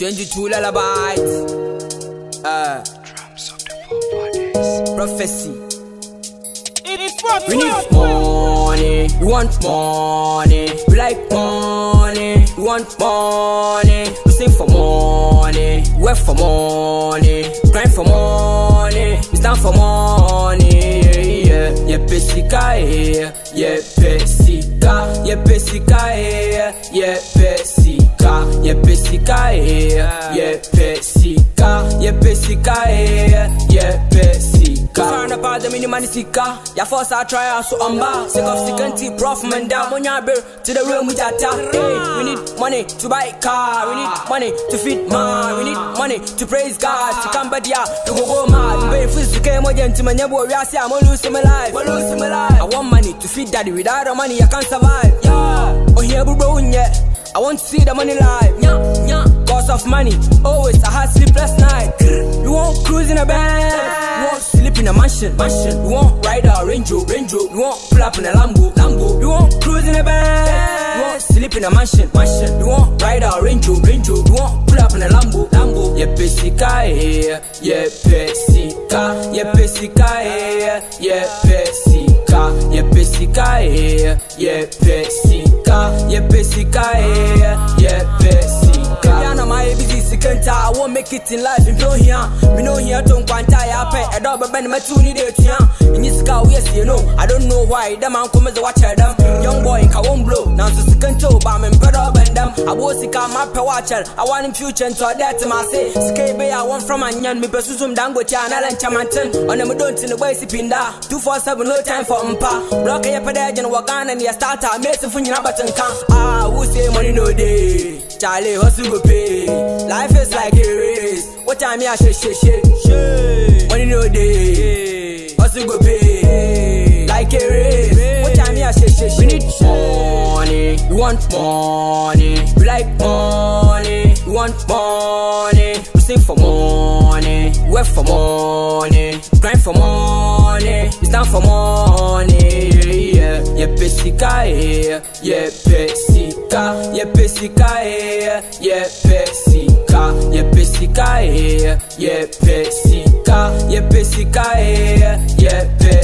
22 lullabies. Uh, prophecy. We need money, we want money, we like money, we want money, we sing for money, We work for money, grind for money, we stand for money, yeah, yeah, yeah, pesika, yeah, yeah, pesika, yeah, pesika, yeah, yeah, pesika, eh, yeah, pesika, yeah, yeah, pesika, yeah, pesika, yeah, yeah, pesika. Turn about the mini money sika, ya force I try out so I'm back. Sick of security, prof man down, when you bear to the room with that Hey, we need money to buy car, we need money to feed man, we need money to praise God. To come back here, to go go mad. Pay physical eh, more than to my neighbor, we are saying I'm losing my life, I'm losing my life. I want money to feed daddy, without the money I can't survive. Yeah, oh here bro, yeah. I want to see the money live. Yeah, yeah. Cause of money, always I had sleepless night. You want cruise in a bed, you want sleep in a mansion, mansion. You want ride a Range Rover, Range Rover. You want pull up in a Lambo, Lambo. You want cruise in a bed, you want sleep in a mansion, mansion. You want ride a Range Rover, Range Rover. You want pull up in a Lambo, Lambo. Yeah, pesika, yeah, yeah, pesika, yeah, pesika, yeah, yeah, pesika, yeah, pesika, yeah, yeah, pesika, yeah, pesika, eh, eh, yeah, yeah, pesika. Yeah, na my busy sikenta, I won't make it in life blow here. Me know here don't quanta ya pay a dog, but ben my two need it here. In this car, yes, you know, I don't know why. Them man come as a them. Young boy in Kawon blow. Now so sikento, but I'm in better than them. I was sick of my pay watcher. I want in future to that to my say. Skate I want from a young me pursue some dango channel and chamanton. On them don't in the way sipinda. 247 no time for umpa. Block a pedage and wagan and your starter. Mason for your button can. Ah, who say money no day? Charlie, hustle go pay. Life is like a race. What time ya shake shake shake shake. Money no day. Hustle go pay. Like a race. What time ya shake shake shake. We need money. We want money. Like money. We sing for money. Work for money. Grind for money. We stand for money. Yeah, yeah, pesika, yeah, yeah, pesika, yeah, pesika, yeah, yeah, pesika, yeah, pesika, yeah, yeah, pesika, yeah, pesika, yeah, yeah, pesika.